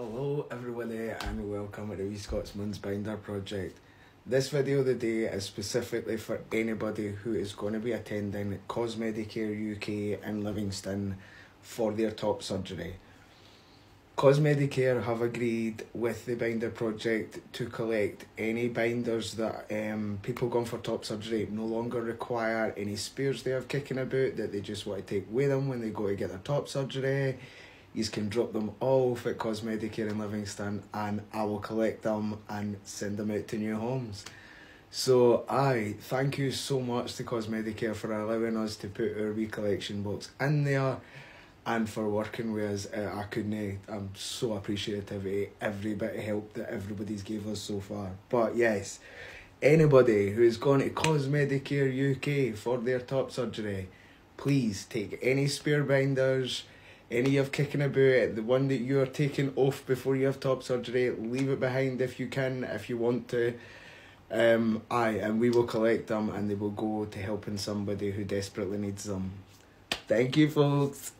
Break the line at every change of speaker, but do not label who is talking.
Hello everybody and welcome to the Wee Scotsman's Binder project. This video of the day is specifically for anybody who is going to be attending Cosmedicare UK in Livingston for their top surgery. Cosmedicare have agreed with the binder project to collect any binders that um, people going for top surgery no longer require any spears they have kicking about that they just want to take with them when they go to get their top surgery you can drop them all off at Cosmedicare in Livingston and I will collect them and send them out to new homes. So I thank you so much to Cosmedicare for allowing us to put our wee collection box in there and for working with us. Uh, I couldn't I'm so appreciative of every bit of help that everybody's gave us so far. But yes, anybody who is going to Cosmedicare UK for their top surgery, please take any spare binders any of kicking about, the one that you are taking off before you have top surgery, leave it behind if you can, if you want to. Um, aye, and we will collect them and they will go to helping somebody who desperately needs them. Thank you, folks.